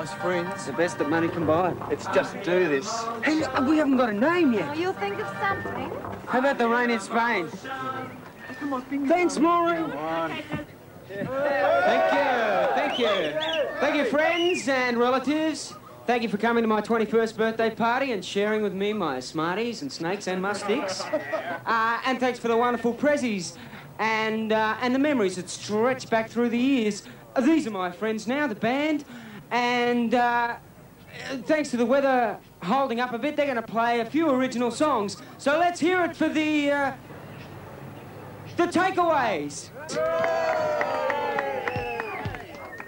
nice friends. The best that money can buy. Let's just do this. Hey, we haven't got a name yet. Well, you'll think of something. How about the rain in Spain? Come on. Thanks, Maureen. Thank you, thank you. Thank you, friends and relatives. Thank you for coming to my 21st birthday party and sharing with me my Smarties and snakes and mustics. Uh, and thanks for the wonderful prezzies and, uh, and the memories that stretch back through the years. These are my friends now, the band. And uh, thanks to the weather holding up a bit, they're going to play a few original songs. So let's hear it for the, uh, the takeaways.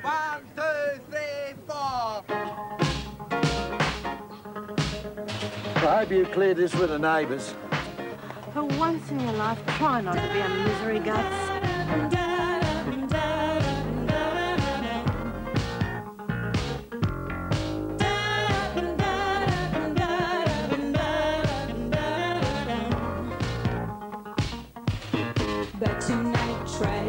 One, two, three, four. I hope you cleared this with the neighbours. For once in your life, try not to be a misery guts.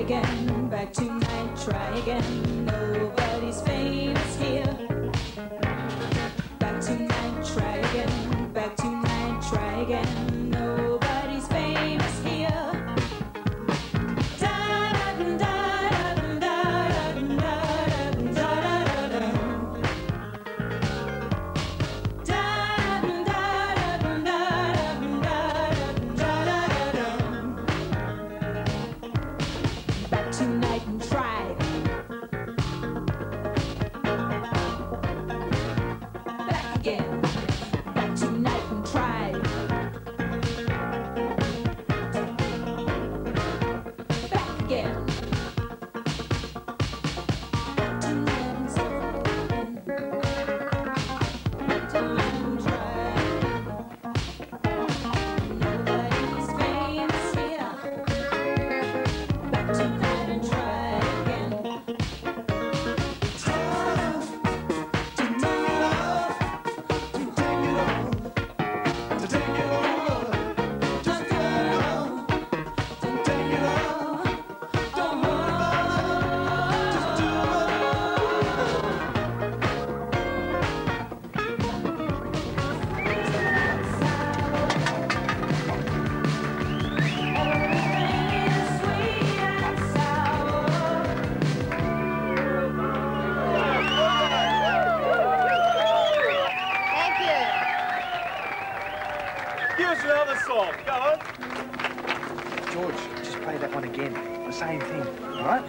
Again. Back tonight, try again. Nobody's famous here. Us another song. Go on. George, just play that one again. The same thing, all right?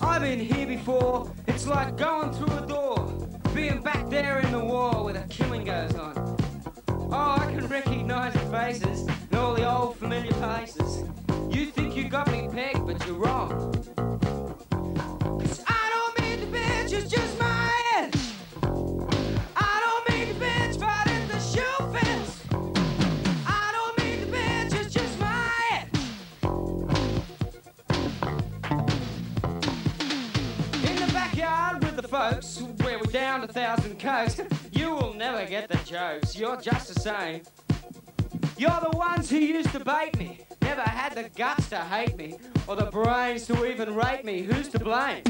I've been here before. It's like going through a door, being back there in the war thousand cokes, you will never get the jokes. You're just the same. You're the ones who used to bait me, never had the guts to hate me, or the brains to even rate me. Who's to blame?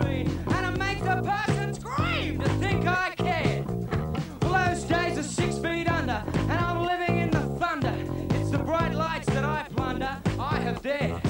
And it makes the person scream to think I care. Well, those days are six feet under, and I'm living in the thunder. It's the bright lights that I plunder. I have dared.